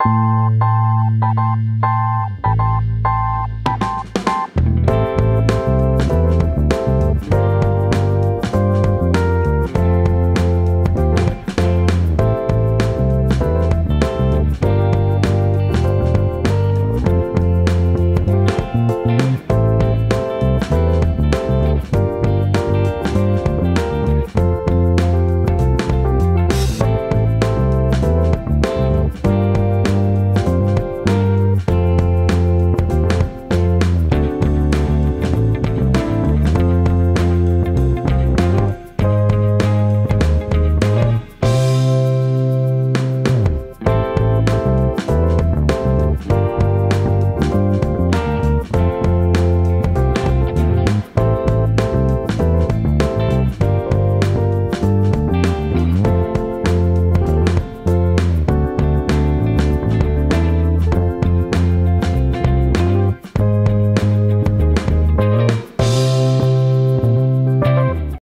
you